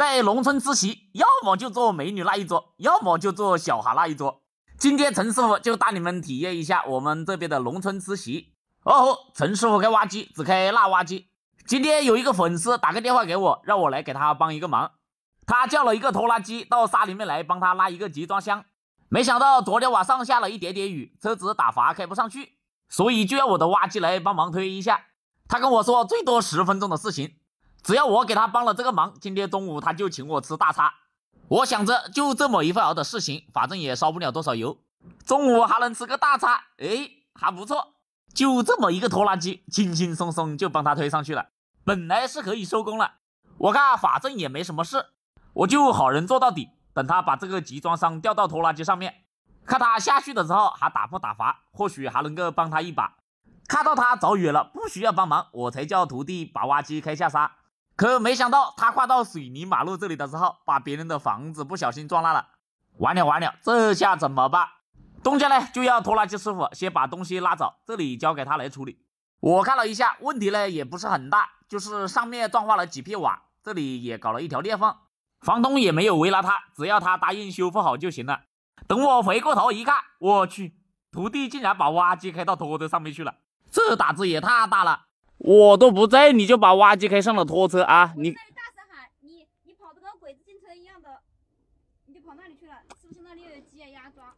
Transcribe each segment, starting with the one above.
在农村吃席，要么就坐美女那一桌，要么就坐小孩那一桌。今天陈师傅就带你们体验一下我们这边的农村吃席。哦，陈师傅开挖机，只开辣挖机。今天有一个粉丝打个电话给我，让我来给他帮一个忙。他叫了一个拖拉机到沙里面来帮他拉一个集装箱。没想到昨天晚上下了一点点雨，车子打滑开不上去，所以就要我的挖机来帮忙推一下。他跟我说最多十分钟的事情，只要我给他帮了这个忙，今天中午他就请我吃大餐。我想着就这么一会儿的事情，反正也烧不了多少油，中午还能吃个大餐，哎，还不错。就这么一个拖拉机，轻轻松松就帮他推上去了。本来是可以收工了，我看反正也没什么事，我就好人做到底，等他把这个集装箱吊到拖拉机上面，看他下去的时候还打不打滑，或许还能够帮他一把。看到他走远了，不需要帮忙，我才叫徒弟把挖机开下沙。可没想到，他跨到水泥马路这里的时候，把别人的房子不小心撞烂了。完了完了，这下怎么办？东家呢就要拖拉机师傅先把东西拉走，这里交给他来处理。我看了一下，问题呢也不是很大，就是上面撞坏了几片瓦，这里也搞了一条裂缝。房东也没有为难他，只要他答应修复好就行了。等我回过头一看，我去，徒弟竟然把挖机开到拖车上面去了，这胆子也太大了。我都不在，你就把挖机开上了拖车啊！你大声喊，你你跑的跟鬼子进车一样的，你就跑那里去了，是不是那里有鸡鸭抓？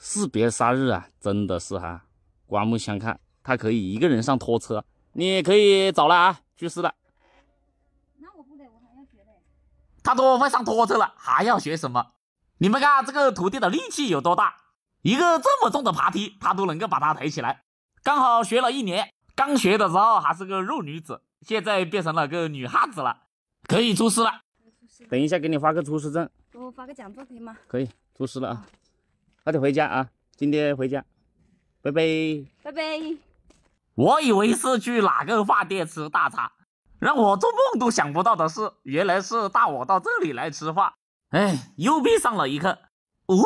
士别杀日啊，真的是哈，刮目相看。他可以一个人上拖车，你可以走了啊，去世了。那我不得，我还要学嘞。他都会上拖车了，还要学什么？你们看这个徒弟的力气有多大？一个这么重的爬梯，他都能够把它抬起来。刚好学了一年。刚学的时候还是个肉女子，现在变成了个女汉子了，可以出师了。等一下给你发个出师证，给我发个奖状可以吗？可以，出师了啊，快点回家啊！今天回家，拜拜。拜拜。我以为是去哪个饭店吃大餐，让我做梦都想不到的是，原来是带我到这里来吃饭。哎，又被上了一课。哦，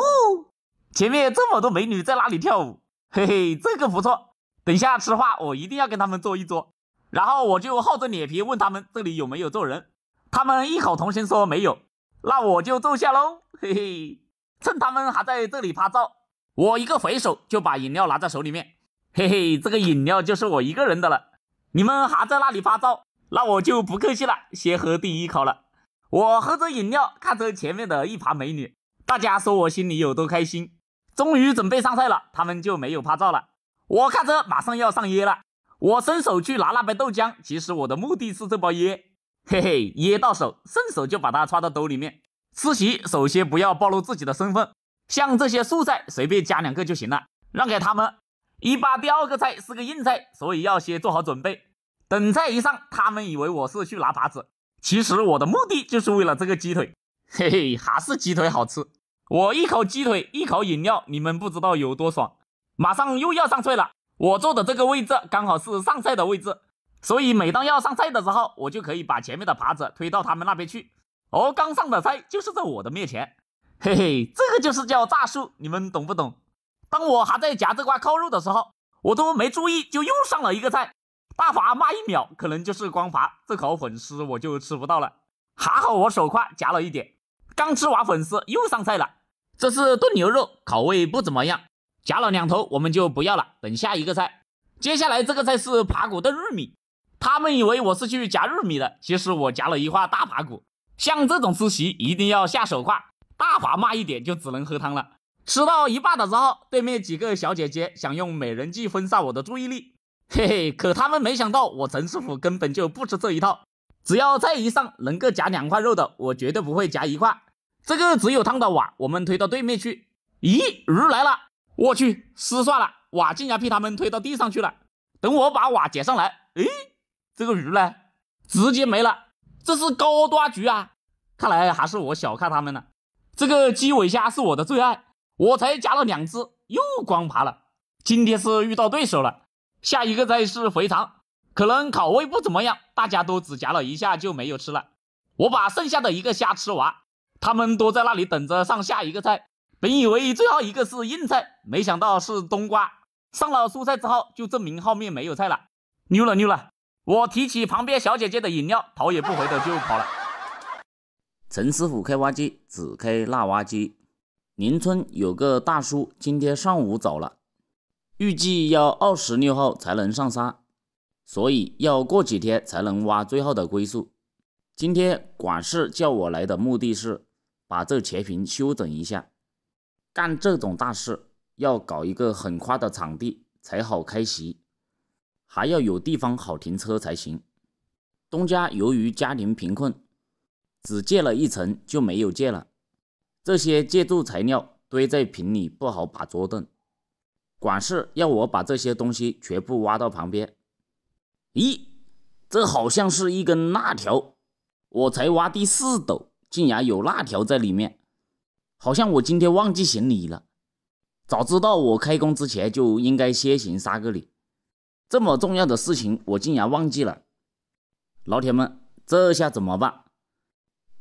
前面这么多美女在那里跳舞，嘿嘿，这个不错。等下吃饭，我一定要跟他们坐一桌，然后我就厚着脸皮问他们这里有没有坐人，他们异口同声说没有，那我就坐下喽，嘿嘿。趁他们还在这里拍照，我一个回手就把饮料拿在手里面，嘿嘿，这个饮料就是我一个人的了。你们还在那里拍照，那我就不客气了，先喝第一口了。我喝着饮料，看着前面的一排美女，大家说我心里有多开心。终于准备上菜了，他们就没有拍照了。我看着马上要上椰了，我伸手去拿那杯豆浆。其实我的目的是这包椰，嘿嘿，椰到手，顺手就把它揣到兜里面。吃席首先不要暴露自己的身份，像这些素菜随便加两个就行了，让给他们。一般第二个菜是个硬菜，所以要先做好准备。等菜一上，他们以为我是去拿盘子，其实我的目的就是为了这个鸡腿，嘿嘿，还是鸡腿好吃。我一口鸡腿，一口饮料，你们不知道有多爽。马上又要上菜了，我坐的这个位置刚好是上菜的位置，所以每当要上菜的时候，我就可以把前面的盘子推到他们那边去。而刚上的菜就是在我的面前，嘿嘿，这个就是叫诈术，你们懂不懂？当我还在夹这块扣肉的时候，我都没注意，就又上了一个菜，大法慢一秒，可能就是光盘，这口粉丝我就吃不到了。还好我手快，夹了一点，刚吃完粉丝又上菜了，这是炖牛肉，口味不怎么样。夹了两头，我们就不要了。等下一个菜，接下来这个菜是排骨炖玉米。他们以为我是去夹玉米的，其实我夹了一块大排骨。像这种吃席一定要下手快，大法慢一点就只能喝汤了。吃到一半的时候，对面几个小姐姐想用美人计分散我的注意力，嘿嘿，可他们没想到我陈师傅根本就不吃这一套。只要菜一上，能够夹两块肉的，我绝对不会夹一块。这个只有汤的碗，我们推到对面去。咦，鱼来了！我去，失算了，瓦竟然被他们推到地上去了。等我把瓦捡上来，诶，这个鱼呢，直接没了。这是高端局啊！看来还是我小看他们了。这个鸡尾虾是我的最爱，我才夹了两只，又光盘了。今天是遇到对手了。下一个菜是肥肠，可能口味不怎么样，大家都只夹了一下就没有吃了。我把剩下的一个虾吃完，他们都在那里等着上下一个菜。本以为最后一个是硬菜，没想到是冬瓜。上了蔬菜之后，就证明后面没有菜了。溜了溜了，我提起旁边小姐姐的饮料，头也不回的就跑了。陈师傅开挖机，只开腊挖机。邻村有个大叔今天上午走了，预计要二十六号才能上沙，所以要过几天才能挖最后的归宿。今天管事叫我来的目的是把这前坪修整一下。干这种大事要搞一个很宽的场地才好开席，还要有地方好停车才行。东家由于家庭贫困。只借了一层就没有借了，这些借助材料堆在瓶里不好把桌凳。管事要我把这些东西全部挖到旁边。咦，这好像是一根辣条，我才挖第四斗，竟然有辣条在里面，好像我今天忘记行李了。早知道我开工之前就应该先行杀个礼，这么重要的事情我竟然忘记了。老铁们，这下怎么办？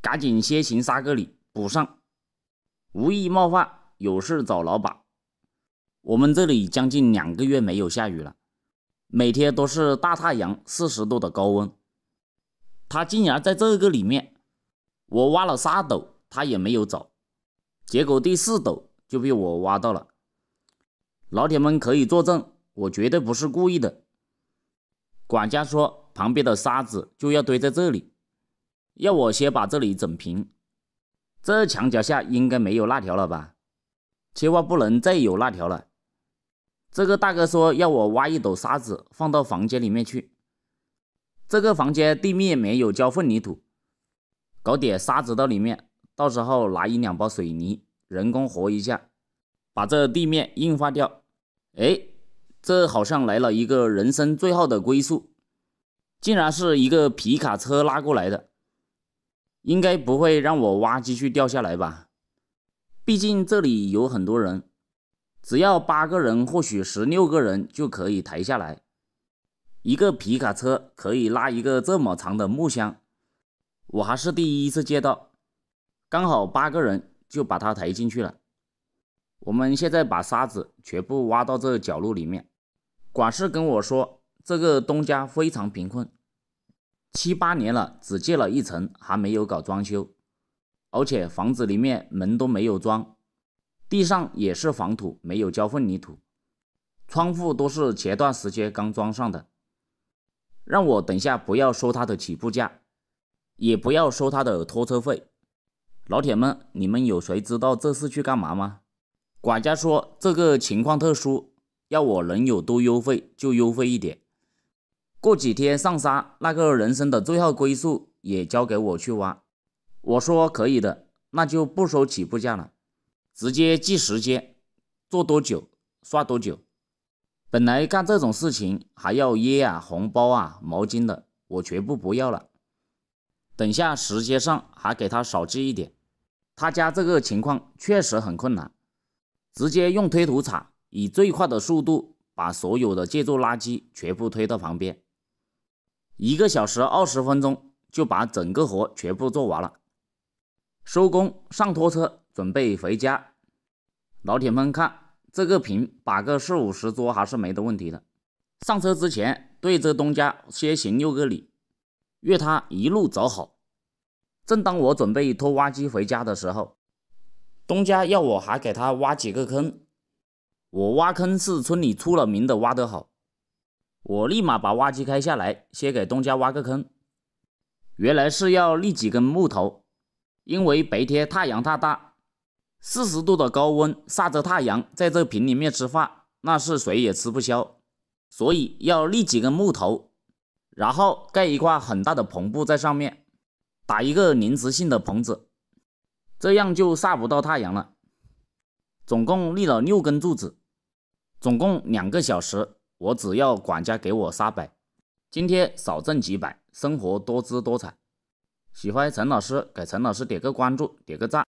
赶紧先行杀个礼，补上。无意冒犯，有事找老板。我们这里将近两个月没有下雨了，每天都是大太阳，四十度的高温。他竟然在这个里面，我挖了沙斗，他也没有走，结果第四斗就被我挖到了。老铁们可以作证，我绝对不是故意的。管家说，旁边的沙子就要堆在这里。要我先把这里整平，这墙脚下应该没有辣条了吧？千万不能再有辣条了。这个大哥说要我挖一斗沙子放到房间里面去。这个房间地面没有浇混凝土，搞点沙子到里面，到时候拿一两包水泥人工和一下，把这地面硬化掉。哎，这好像来了一个人生最后的归宿，竟然是一个皮卡车拉过来的。应该不会让我挖机去掉下来吧？毕竟这里有很多人，只要八个人，或许十六个人就可以抬下来。一个皮卡车可以拉一个这么长的木箱，我还是第一次见到。刚好八个人就把他抬进去了。我们现在把沙子全部挖到这角落里面。管事跟我说，这个东家非常贫困。七八年了，只借了一层，还没有搞装修，而且房子里面门都没有装，地上也是黄土，没有浇混凝土，窗户都是前段时间刚装上的。让我等下不要收他的起步价，也不要收他的拖车费。老铁们，你们有谁知道这是去干嘛吗？管家说这个情况特殊，要我能有多优惠就优惠一点。过几天上沙，那个人生的最后归宿也交给我去挖。我说可以的，那就不收起步价了，直接计时间，做多久算多久。本来干这种事情还要烟啊、红包啊、毛巾的，我全部不要了。等下时间上还给他少记一点。他家这个情况确实很困难，直接用推土铲以最快的速度把所有的建筑垃圾全部推到旁边。一个小时二十分钟就把整个活全部做完了，收工上拖车准备回家。老铁们看这个坪摆个四五十桌还是没得问题的。上车之前对着东家先行六个礼，愿他一路走好。正当我准备拖挖机回家的时候，东家要我还给他挖几个坑。我挖坑是村里出了名的挖得好。我立马把挖机开下来，先给东家挖个坑。原来是要立几根木头，因为白天太阳太大，四十度的高温晒着太阳，在这瓶里面吃饭，那是谁也吃不消，所以要立几根木头，然后盖一块很大的篷布在上面，打一个临时性的棚子，这样就晒不到太阳了。总共立了六根柱子，总共两个小时。我只要管家给我三百，今天少挣几百，生活多姿多彩。喜欢陈老师，给陈老师点个关注，点个赞。